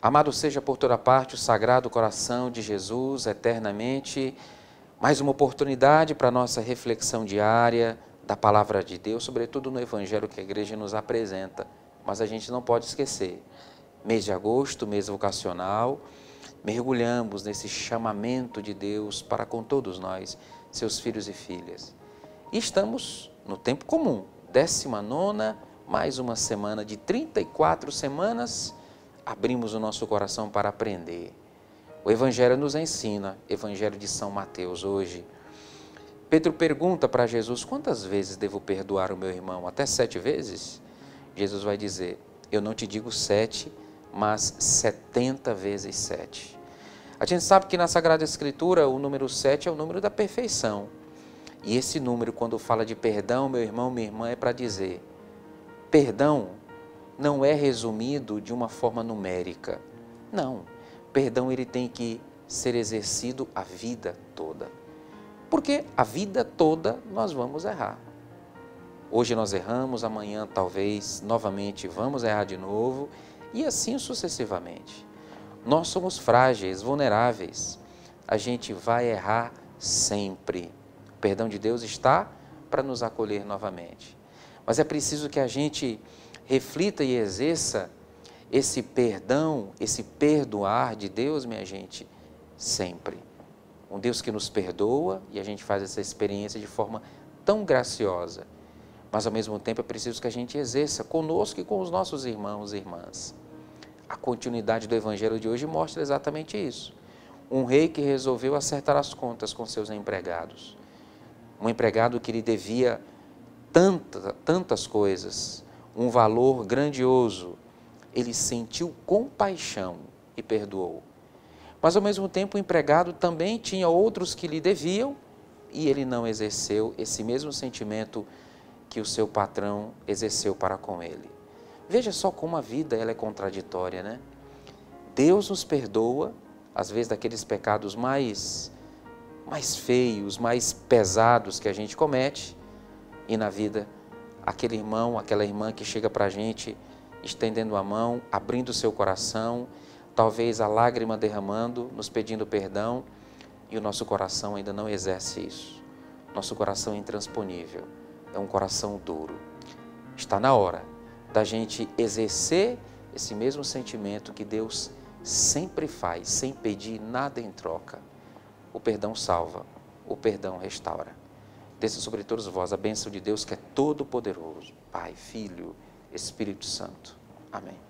Amado seja por toda parte o sagrado coração de Jesus eternamente. Mais uma oportunidade para a nossa reflexão diária da palavra de Deus, sobretudo no evangelho que a igreja nos apresenta. Mas a gente não pode esquecer. Mês de agosto, mês vocacional, mergulhamos nesse chamamento de Deus para com todos nós, seus filhos e filhas. E estamos no tempo comum, 19 mais uma semana de 34 semanas abrimos o nosso coração para aprender. O Evangelho nos ensina, Evangelho de São Mateus hoje. Pedro pergunta para Jesus: quantas vezes devo perdoar o meu irmão? Até sete vezes? Jesus vai dizer: eu não te digo sete, mas setenta vezes sete. A gente sabe que na Sagrada Escritura o número sete é o número da perfeição. E esse número, quando fala de perdão, meu irmão, minha irmã, é para dizer: perdão não é resumido de uma forma numérica. Não. Perdão ele tem que ser exercido a vida toda. Porque a vida toda nós vamos errar. Hoje nós erramos, amanhã talvez novamente vamos errar de novo e assim sucessivamente. Nós somos frágeis, vulneráveis. A gente vai errar sempre. O perdão de Deus está para nos acolher novamente. Mas é preciso que a gente reflita e exerça esse perdão, esse perdoar de Deus, minha gente, sempre. Um Deus que nos perdoa e a gente faz essa experiência de forma tão graciosa. Mas ao mesmo tempo é preciso que a gente exerça conosco e com os nossos irmãos e irmãs. A continuidade do evangelho de hoje mostra exatamente isso. Um rei que resolveu acertar as contas com seus empregados. Um empregado que lhe devia tanta, tantas coisas, um valor grandioso, ele sentiu compaixão e perdoou. Mas ao mesmo tempo o empregado também tinha outros que lhe deviam e ele não exerceu esse mesmo sentimento que o seu patrão exerceu para com ele. Veja só como a vida ela é contraditória, né? Deus nos perdoa, às vezes daqueles pecados mais mais feios, mais pesados que a gente comete, e na vida aquele irmão, aquela irmã que chega para a gente estendendo a mão, abrindo o seu coração, talvez a lágrima derramando, nos pedindo perdão, e o nosso coração ainda não exerce isso. Nosso coração é intransponível, é um coração duro. Está na hora da gente exercer esse mesmo sentimento que Deus sempre faz, sem pedir nada em troca. O perdão salva, o perdão restaura. Desça sobre todos vós a bênção de Deus que é todo-poderoso, Pai, Filho, Espírito Santo. Amém.